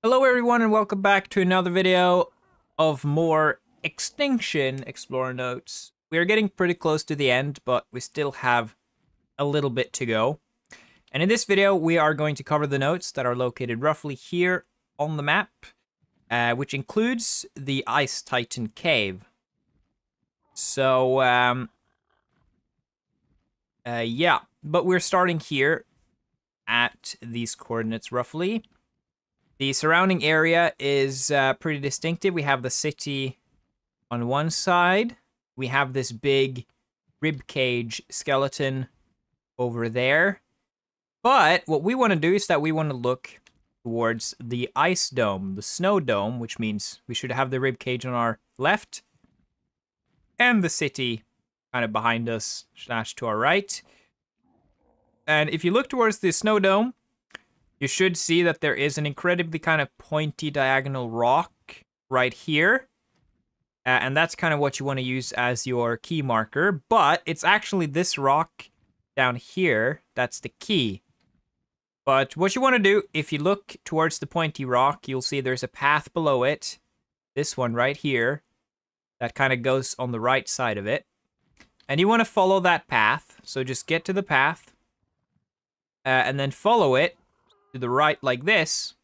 Hello everyone and welcome back to another video of more Extinction Explorer notes. We are getting pretty close to the end, but we still have a little bit to go. And in this video, we are going to cover the notes that are located roughly here on the map, uh, which includes the Ice Titan Cave. So, um, uh, yeah, but we're starting here at these coordinates roughly. The surrounding area is uh, pretty distinctive. We have the city on one side. We have this big ribcage skeleton over there. But what we want to do is that we want to look towards the ice dome, the snow dome, which means we should have the ribcage on our left and the city kind of behind us slash to our right. And if you look towards the snow dome, you should see that there is an incredibly kind of pointy diagonal rock right here. Uh, and that's kind of what you want to use as your key marker. But it's actually this rock down here that's the key. But what you want to do, if you look towards the pointy rock, you'll see there's a path below it. This one right here. That kind of goes on the right side of it. And you want to follow that path. So just get to the path. Uh, and then follow it to the right like this.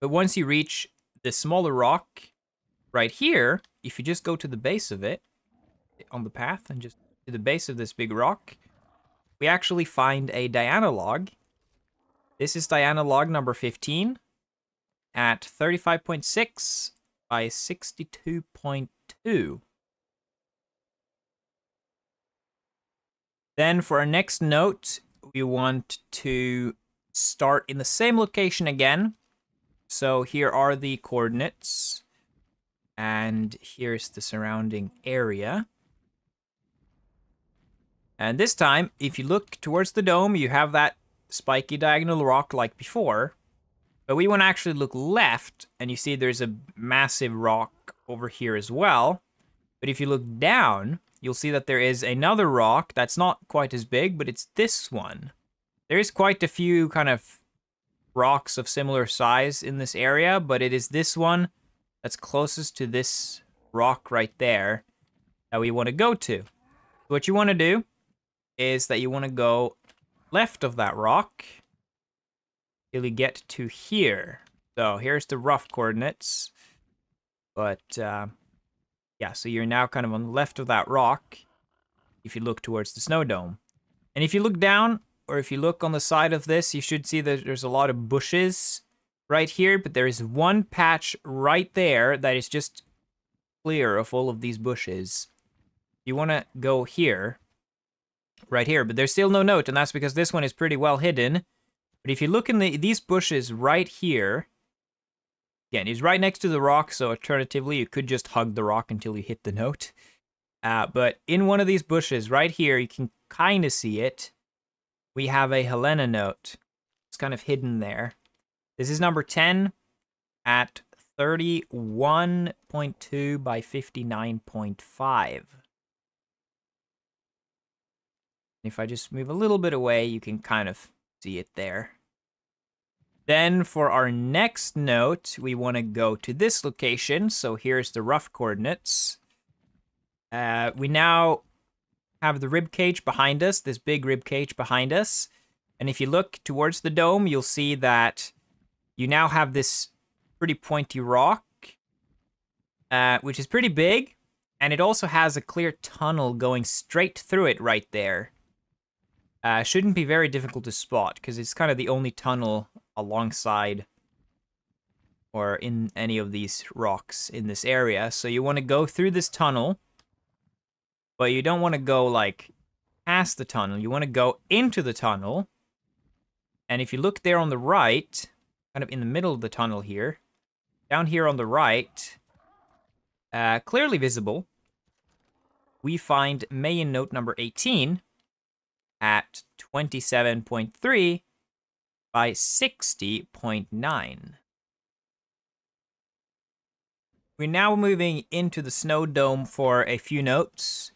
But once you reach the smaller rock right here, if you just go to the base of it on the path and just to the base of this big rock, we actually find a Diana log. This is Diana log number 15 at 35.6 by 62.2. Then for our next note, we want to start in the same location again. So here are the coordinates. And here's the surrounding area. And this time, if you look towards the dome, you have that spiky diagonal rock like before. But we want to actually look left, and you see there's a massive rock over here as well. But if you look down, you'll see that there is another rock that's not quite as big, but it's this one. There is quite a few kind of rocks of similar size in this area, but it is this one that's closest to this rock right there that we want to go to. What you want to do is that you want to go left of that rock till you get to here. So here's the rough coordinates. But uh, yeah, so you're now kind of on the left of that rock if you look towards the snow dome. And if you look down, or if you look on the side of this, you should see that there's a lot of bushes right here, but there is one patch right there that is just clear of all of these bushes. You want to go here, right here, but there's still no note, and that's because this one is pretty well hidden. But if you look in the these bushes right here, again, he's right next to the rock, so alternatively, you could just hug the rock until you hit the note. Uh, but in one of these bushes right here, you can kind of see it we have a Helena note. It's kind of hidden there. This is number 10 at 31.2 by 59.5. If I just move a little bit away, you can kind of see it there. Then for our next note, we want to go to this location. So here's the rough coordinates. Uh, we now have the rib cage behind us, this big rib cage behind us. And if you look towards the dome, you'll see that you now have this pretty pointy rock, uh, which is pretty big. And it also has a clear tunnel going straight through it right there. Uh, shouldn't be very difficult to spot because it's kind of the only tunnel alongside or in any of these rocks in this area. So you want to go through this tunnel but you don't want to go like past the tunnel. You want to go into the tunnel. And if you look there on the right, kind of in the middle of the tunnel here, down here on the right, uh, clearly visible, we find Meiyin note number 18 at 27.3 by 60.9. We're now moving into the snow dome for a few notes.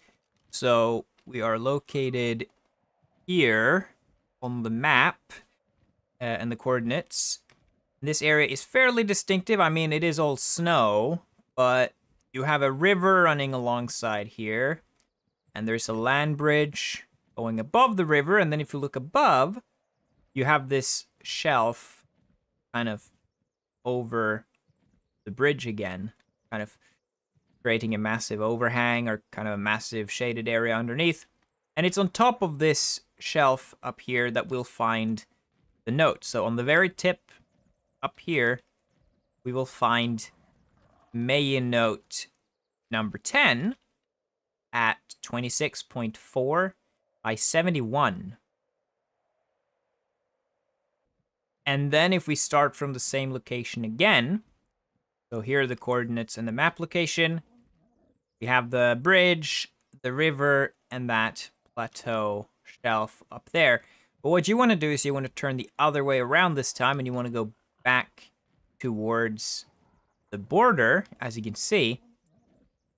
So we are located here on the map uh, and the coordinates. This area is fairly distinctive. I mean, it is all snow, but you have a river running alongside here. And there's a land bridge going above the river. And then if you look above, you have this shelf kind of over the bridge again, kind of creating a massive overhang or kind of a massive shaded area underneath. And it's on top of this shelf up here that we'll find the note. So on the very tip up here, we will find Meiyin note number 10 at 26.4 by 71. And then if we start from the same location again, so here are the coordinates in the map location. We have the bridge, the river, and that plateau shelf up there. But what you want to do is you want to turn the other way around this time, and you want to go back towards the border, as you can see.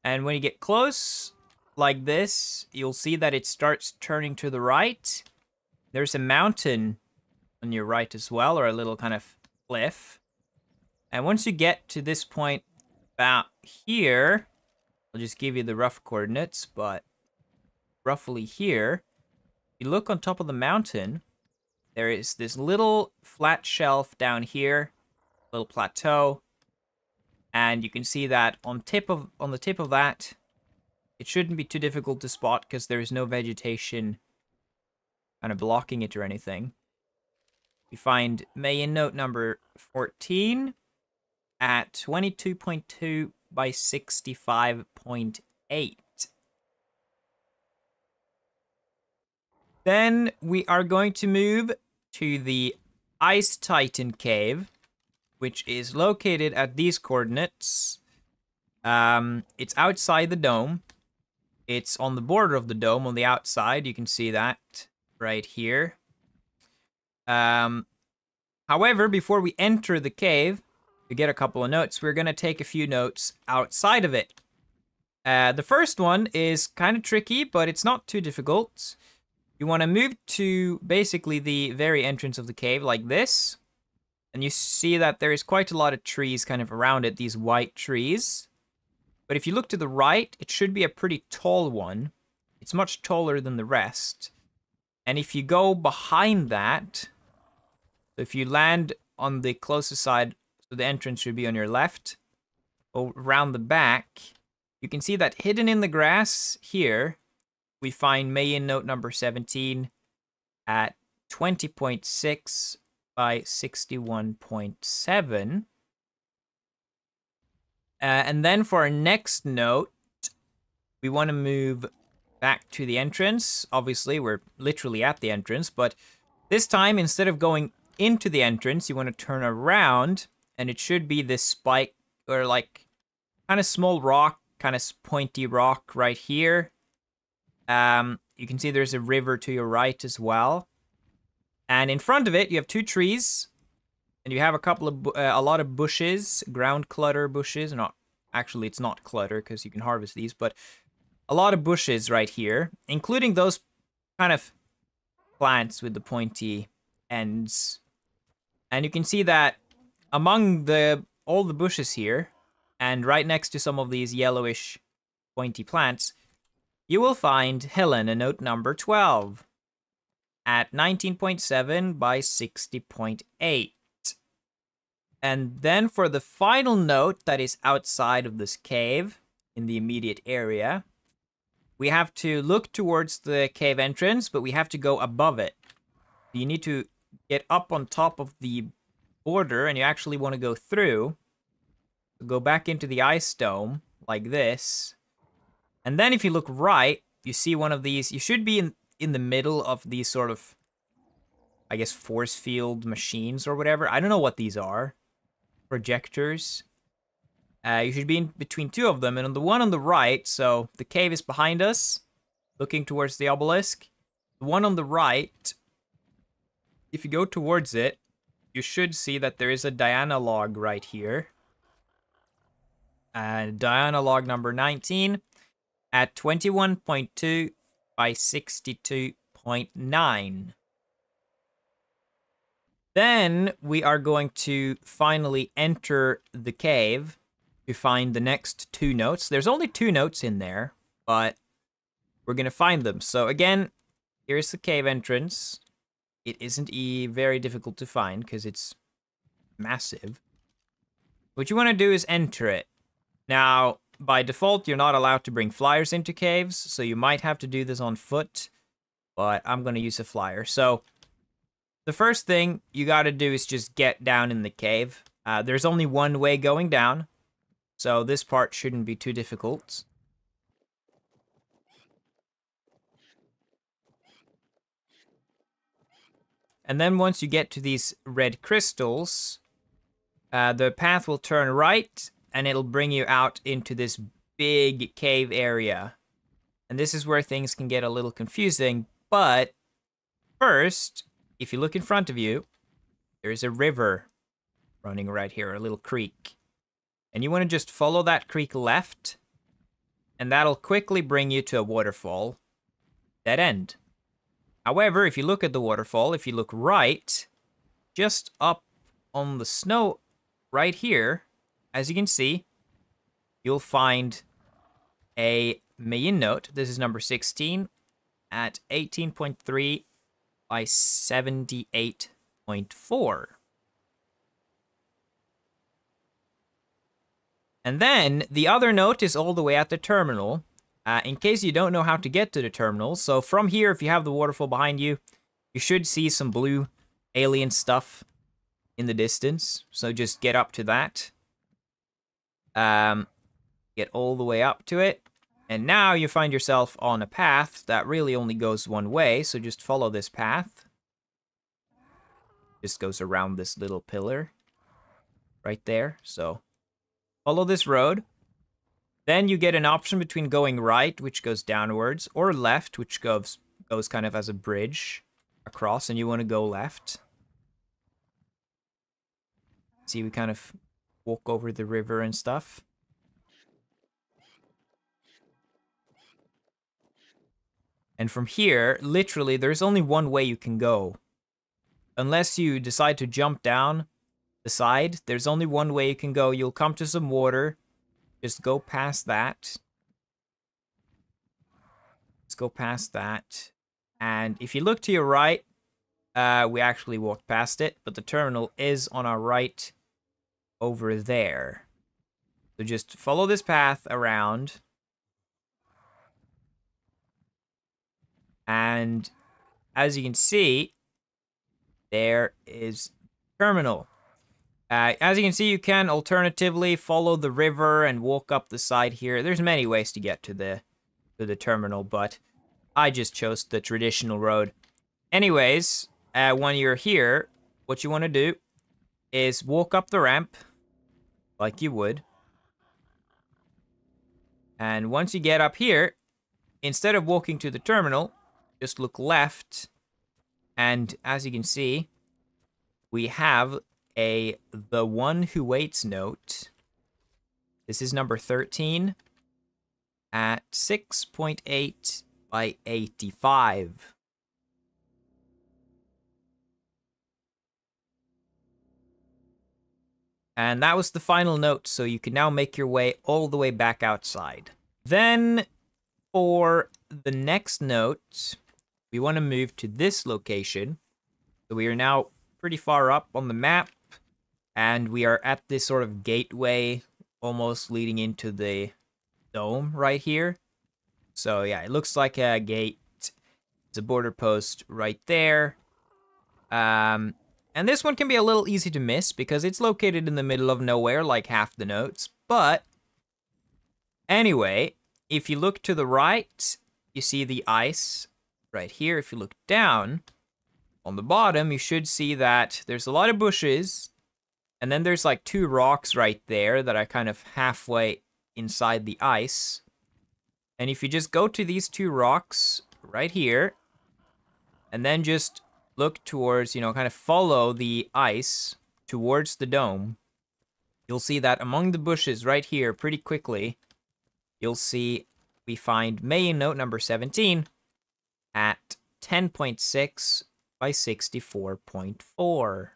And when you get close, like this, you'll see that it starts turning to the right. There's a mountain on your right as well, or a little kind of cliff. And once you get to this point about here, I'll just give you the rough coordinates, but roughly here, if you look on top of the mountain, there is this little flat shelf down here, little plateau, and you can see that on tip of on the tip of that, it shouldn't be too difficult to spot because there is no vegetation kind of blocking it or anything. We find Meiyin note number 14 at 22.2 by 65.8. Then we are going to move to the Ice Titan Cave, which is located at these coordinates. Um, it's outside the dome. It's on the border of the dome on the outside. You can see that right here. Um, however, before we enter the cave, to get a couple of notes, we're going to take a few notes outside of it. Uh, the first one is kind of tricky, but it's not too difficult. You want to move to basically the very entrance of the cave like this. And you see that there is quite a lot of trees kind of around it, these white trees. But if you look to the right, it should be a pretty tall one. It's much taller than the rest. And if you go behind that, if you land on the closest side, so the entrance should be on your left, around the back, you can see that hidden in the grass here, we find Meiyin note number 17 at 20.6 by 61.7. Uh, and then for our next note, we want to move back to the entrance. Obviously, we're literally at the entrance, but this time, instead of going into the entrance, you want to turn around, and it should be this spike, or like, kind of small rock, kind of pointy rock right here. Um, you can see there's a river to your right as well. And in front of it, you have two trees, and you have a couple of, uh, a lot of bushes, ground clutter bushes. Not actually, it's not clutter because you can harvest these, but a lot of bushes right here, including those kind of plants with the pointy ends. And you can see that among the all the bushes here, and right next to some of these yellowish pointy plants, you will find Helena note number 12 at 19.7 by 60.8. And then for the final note that is outside of this cave in the immediate area, we have to look towards the cave entrance, but we have to go above it. You need to get up on top of the border, and you actually want to go through. Go back into the ice dome, like this. And then if you look right, you see one of these. You should be in, in the middle of these sort of, I guess, force field machines or whatever. I don't know what these are. Projectors. Uh, you should be in between two of them, and on the one on the right, so the cave is behind us, looking towards the obelisk. The one on the right, if you go towards it, you should see that there is a Diana log right here. Uh, Diana log number 19 at 21.2 by 62.9. Then we are going to finally enter the cave to find the next two notes. There's only two notes in there, but we're going to find them. So again, here's the cave entrance. It isn't e very difficult to find because it's massive. What you want to do is enter it. Now, by default, you're not allowed to bring flyers into caves, so you might have to do this on foot, but I'm going to use a flyer. So, the first thing you got to do is just get down in the cave. Uh, there's only one way going down, so this part shouldn't be too difficult. And then once you get to these red crystals, uh, the path will turn right and it'll bring you out into this big cave area. And this is where things can get a little confusing, but first, if you look in front of you, there's a river running right here, a little creek. And you want to just follow that creek left, and that'll quickly bring you to a waterfall. Dead end. However, if you look at the waterfall, if you look right, just up on the snow right here, as you can see, you'll find a Meiyin note. This is number 16 at 18.3 by 78.4. And then the other note is all the way at the terminal. Uh, in case you don't know how to get to the terminal, so from here, if you have the waterfall behind you, you should see some blue alien stuff in the distance. So just get up to that. Um, get all the way up to it. And now you find yourself on a path that really only goes one way. So just follow this path. Just goes around this little pillar right there. So follow this road. Then you get an option between going right, which goes downwards, or left, which goes goes kind of as a bridge across, and you want to go left. See, we kind of walk over the river and stuff. And from here, literally, there's only one way you can go. Unless you decide to jump down the side, there's only one way you can go. You'll come to some water, just go past that. Let's go past that. And if you look to your right, uh, we actually walked past it, but the terminal is on our right over there. So just follow this path around. And as you can see, there is terminal. Uh, as you can see, you can alternatively follow the river and walk up the side here. There's many ways to get to the to the terminal, but I just chose the traditional road. Anyways, uh, when you're here, what you want to do is walk up the ramp like you would. And once you get up here, instead of walking to the terminal, just look left. And as you can see, we have a The One Who Waits note. This is number 13 at 6.8 by 85. And that was the final note, so you can now make your way all the way back outside. Then, for the next note, we want to move to this location. So we are now pretty far up on the map and we are at this sort of gateway almost leading into the dome right here. So yeah, it looks like a gate. It's a border post right there. Um, and this one can be a little easy to miss because it's located in the middle of nowhere like half the notes. But anyway, if you look to the right, you see the ice right here. If you look down on the bottom, you should see that there's a lot of bushes and then there's like two rocks right there that are kind of halfway inside the ice. And if you just go to these two rocks right here, and then just look towards, you know, kind of follow the ice towards the dome, you'll see that among the bushes right here, pretty quickly, you'll see we find Meiyin note number 17 at 10.6 by 64.4.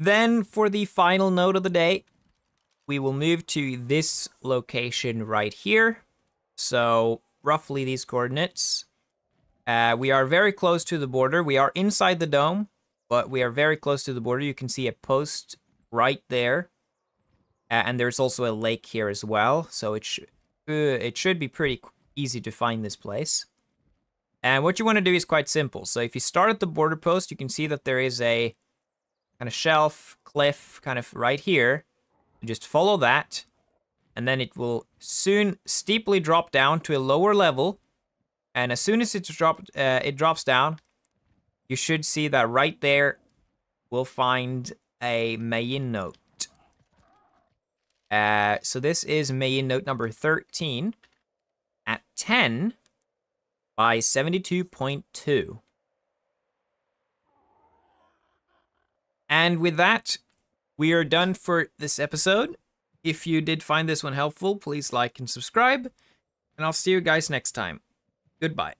Then for the final note of the day, we will move to this location right here. So roughly these coordinates, uh, we are very close to the border. We are inside the dome, but we are very close to the border. You can see a post right there. Uh, and there's also a lake here as well. So it, sh uh, it should be pretty easy to find this place. And what you want to do is quite simple. So if you start at the border post, you can see that there is a kind of shelf, cliff, kind of right here. You just follow that, and then it will soon steeply drop down to a lower level. And as soon as it's dropped, uh, it drops down, you should see that right there we'll find a Meiyin note. Uh, so this is Meiyin note number 13 at 10 by 72.2. And with that, we are done for this episode. If you did find this one helpful, please like and subscribe. And I'll see you guys next time. Goodbye.